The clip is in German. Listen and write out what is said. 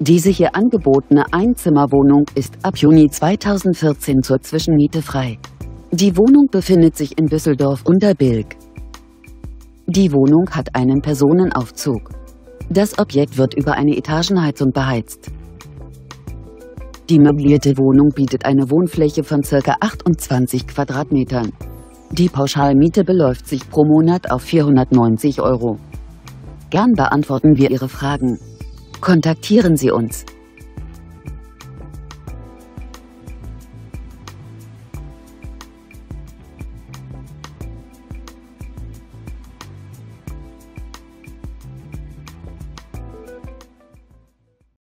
Diese hier angebotene Einzimmerwohnung ist ab Juni 2014 zur Zwischenmiete frei. Die Wohnung befindet sich in Düsseldorf unter Bilk. Die Wohnung hat einen Personenaufzug. Das Objekt wird über eine Etagenheizung beheizt. Die möblierte Wohnung bietet eine Wohnfläche von ca. 28 Quadratmetern. Die Pauschalmiete beläuft sich pro Monat auf 490 Euro. Gern beantworten wir Ihre Fragen. Kontaktieren Sie uns.